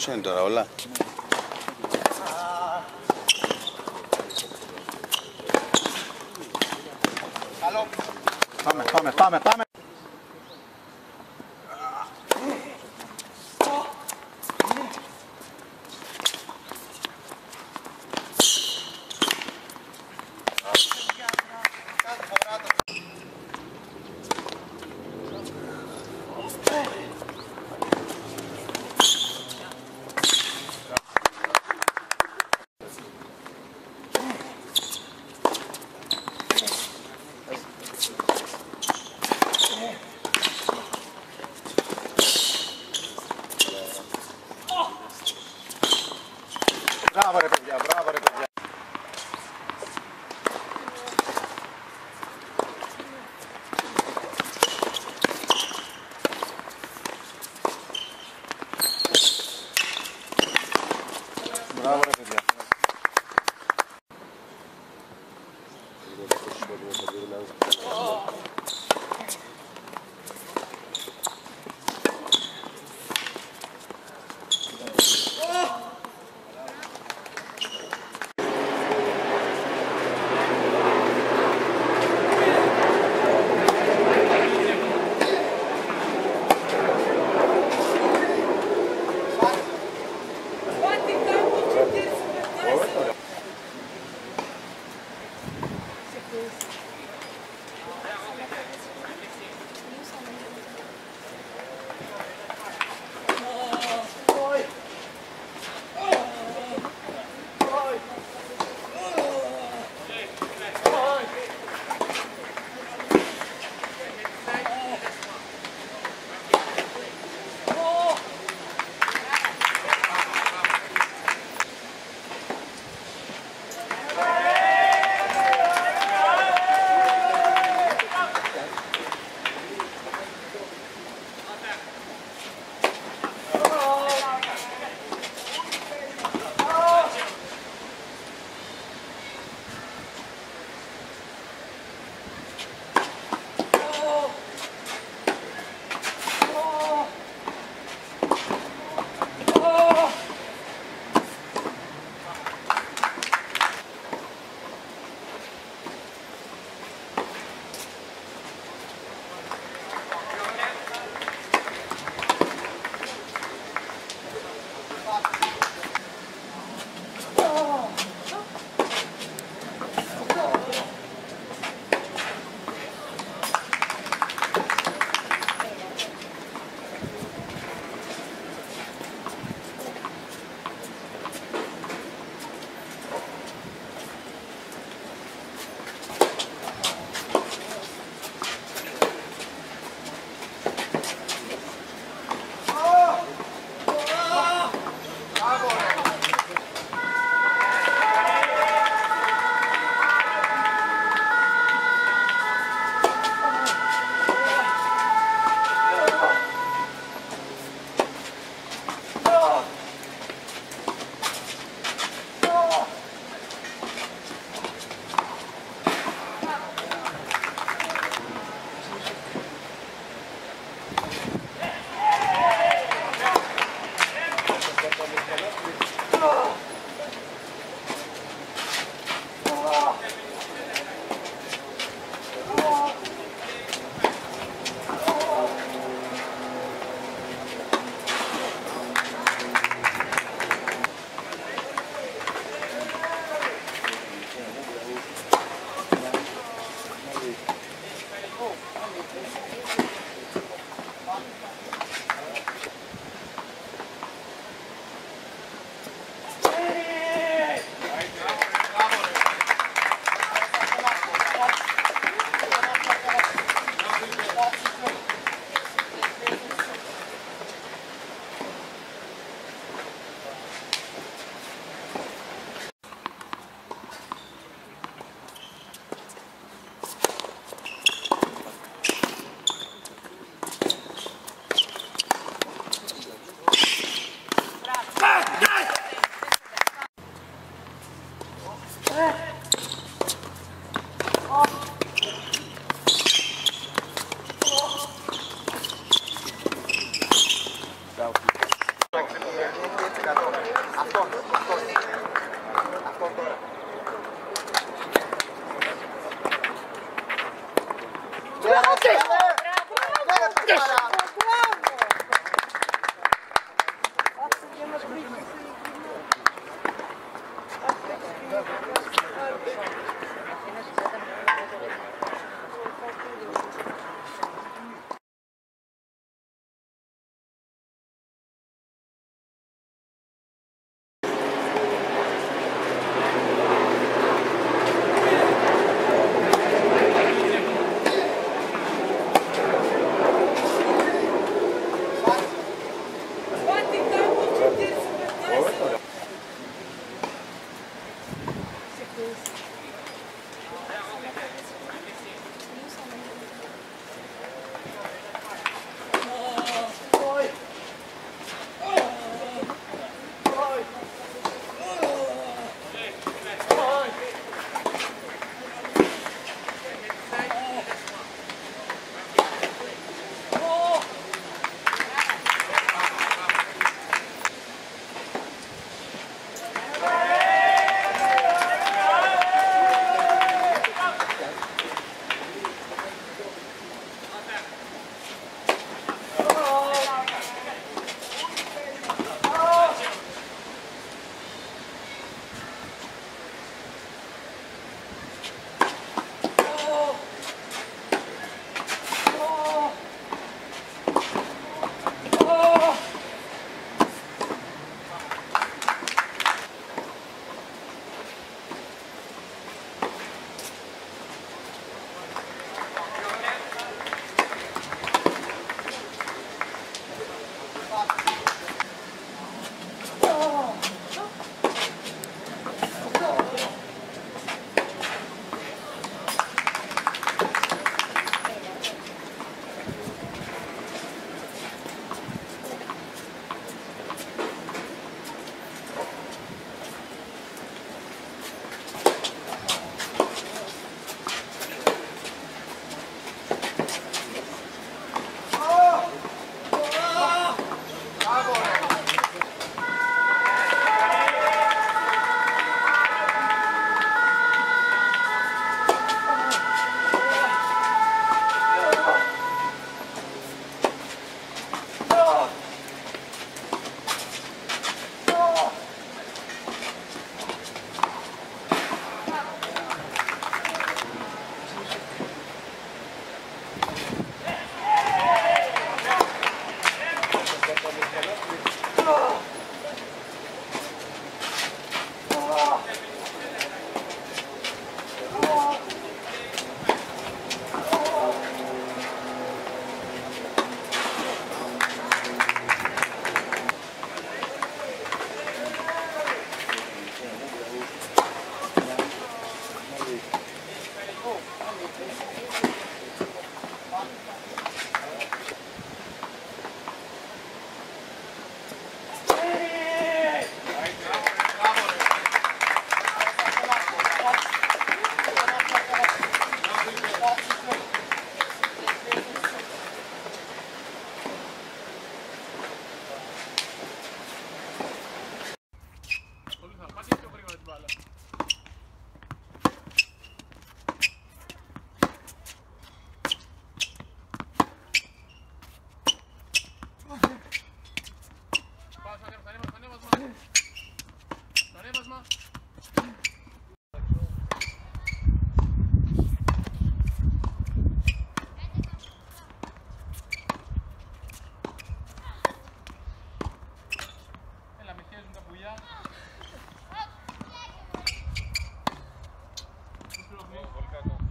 Πώς είναι τώρα όλα; Πάμε, πάμε, πάμε, πάμε. Thank you. peux rentrer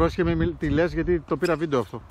Πρόσχε με μιλ- τη λες γιατί το πήρα βίντεο αυτό.